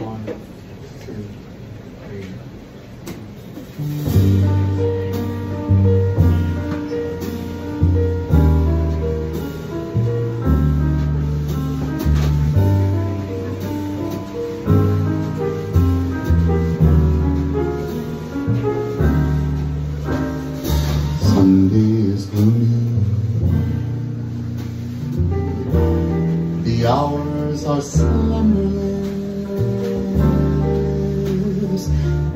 One, two, three. Sunday is gloomy. The hours are slumberless.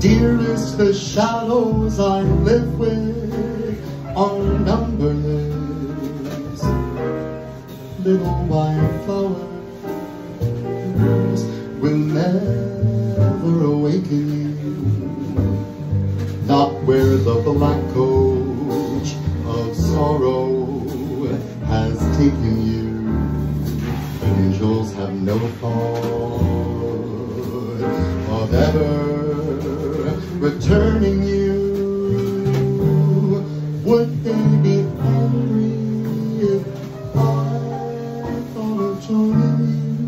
Dearest, the shadows I live with are numberless. Little white flowers will never awaken you. Not where the black coach of sorrow has taken you. Angels have no thought of ever returning you. Would they be angry if I thought joining you?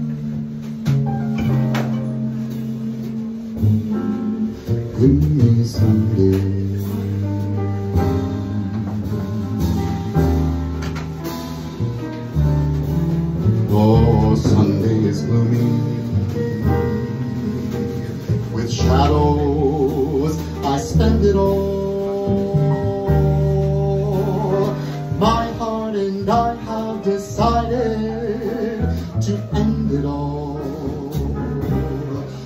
Gloomy Sunday. Oh, end it all.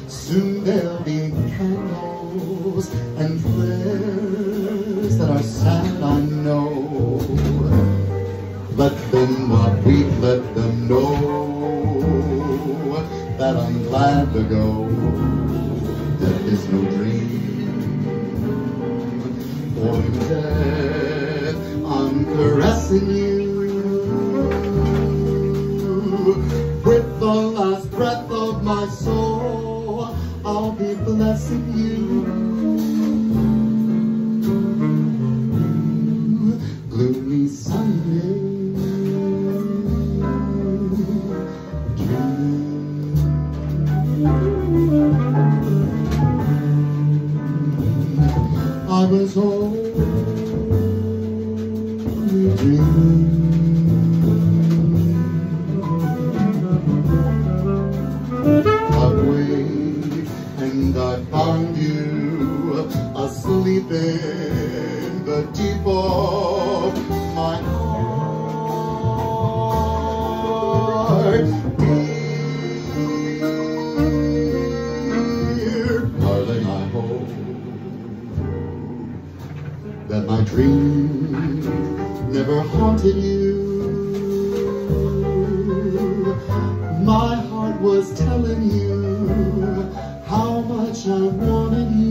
Soon there'll be candles and prayers that are sad, I know. Let them not weep, let them know that I'm glad to go. Death is no dream. For death, I'm caressing you. My soul, I'll be blessing you. Gloomy Sunday. I was only dreaming. Asleep in the deep of my heart. Darling, I hope that my dream never haunted you. My heart was telling you how much I wanted you.